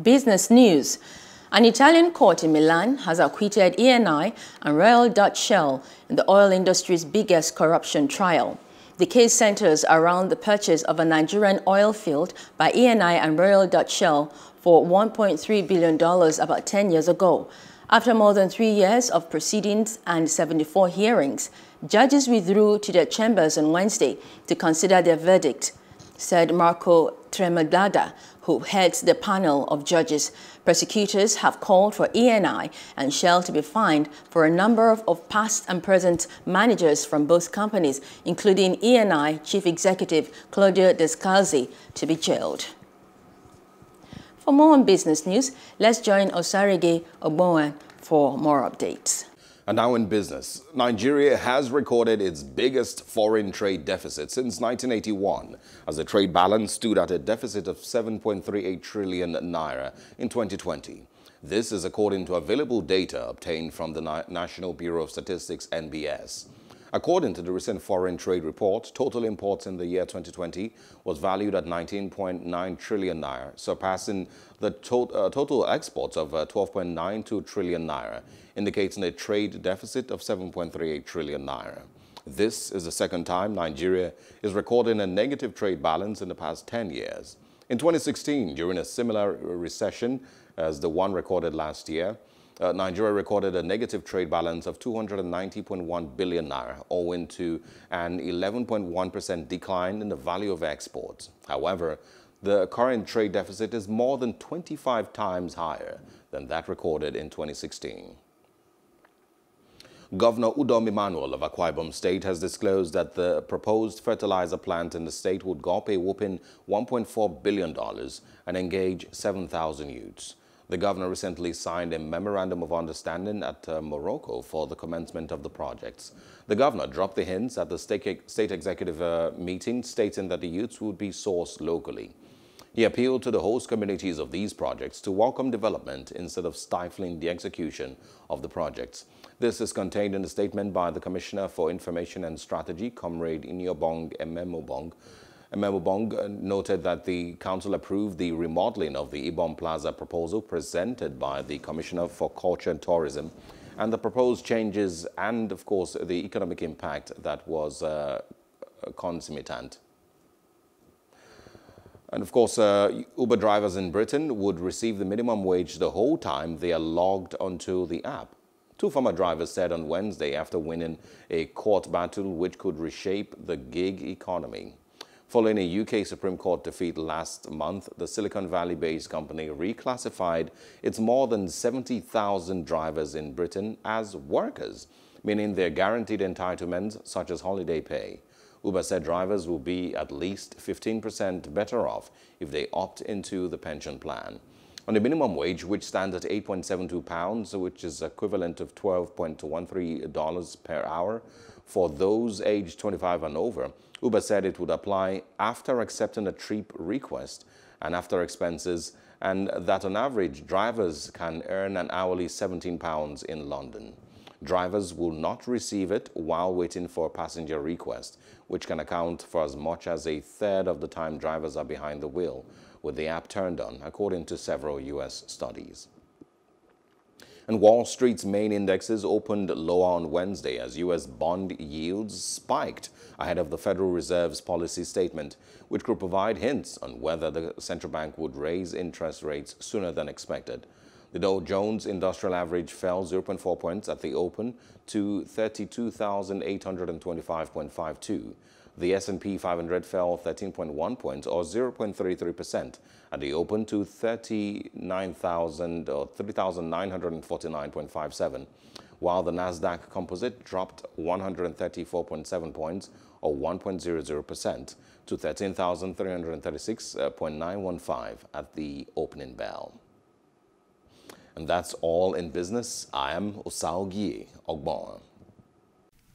Business news. An Italian court in Milan has acquitted Eni and Royal Dutch Shell in the oil industry's biggest corruption trial. The case centers around the purchase of a Nigerian oil field by Eni and Royal Dutch Shell for $1.3 billion about 10 years ago. After more than three years of proceedings and 74 hearings, judges withdrew to their chambers on Wednesday to consider their verdict said Marco Tremolada, who heads the panel of judges. Prosecutors have called for Eni and Shell to be fined for a number of, of past and present managers from both companies, including Eni Chief Executive Claudio Descalzi, to be jailed. For more on business news, let's join Osarogie Ogbonmwan for more updates. And now in business, Nigeria has recorded its biggest foreign trade deficit since 1981, as the trade balance stood at a deficit of 7.38 trillion naira in 2020. This is according to available data obtained from the National Bureau of Statistics, NBS. According to the recent foreign trade report, total imports in the year 2020 was valued at 19.9 trillion naira, surpassing the to uh, total exports of uh, 12.92 trillion naira, indicating a trade deficit of 7.38 trillion naira. This is the second time Nigeria is recording a negative trade balance in the past 10 years. In 2016, during a similar recession as the one recorded last year, uh, Nigeria recorded a negative trade balance of 290.1 billion naira, owing to an 11.1% decline in the value of exports. However, the current trade deficit is more than 25 times higher than that recorded in 2016. Governor Udom Emmanuel of Akwa Ibom State has disclosed that the proposed fertilizer plant in the state would go a whopping $1.4 billion and engage 7,000 youths. The governor recently signed a memorandum of understanding at uh, Morocco for the commencement of the projects. The governor dropped the hints at the state, state executive uh, meeting, stating that the youths would be sourced locally. He appealed to the host communities of these projects to welcome development instead of stifling the execution of the projects. This is contained in a statement by the Commissioner for Information and Strategy, Comrade Inyobong Ememobong, Bong uh, noted that the council approved the remodeling of the Ibom Plaza proposal presented by the Commissioner for Culture and Tourism and the proposed changes and, of course, the economic impact that was uh. And of course, uh, Uber drivers in Britain would receive the minimum wage the whole time they are logged onto the app. Two former drivers said on Wednesday after winning a court battle which could reshape the gig economy. Following a UK Supreme Court defeat last month, the Silicon Valley-based company reclassified its more than 70,000 drivers in Britain as workers, meaning their guaranteed entitlements such as holiday pay. Uber said drivers will be at least 15% better off if they opt into the pension plan. On the minimum wage, which stands at 8.72 pounds, which is equivalent of $12.13 per hour, for those aged 25 and over, Uber said it would apply after accepting a trip request and after expenses, and that on average, drivers can earn an hourly 17 pounds in London. Drivers will not receive it while waiting for a passenger request, which can account for as much as a third of the time drivers are behind the wheel, with the app turned on, according to several U.S. studies. And Wall Street's main indexes opened lower on Wednesday as U.S. bond yields spiked ahead of the Federal Reserve's policy statement, which could provide hints on whether the central bank would raise interest rates sooner than expected. The Dow Jones Industrial Average fell 0.4 points at the open to 32,825.52. The S&P 500 fell 13.1 points or 0.33% and the opened to 39,000 or 3,949.57, while the Nasdaq Composite dropped 134.7 points or 1.00% to 13,336.915 at the opening bell. And that's all in business. I am Osarogie Ogbon.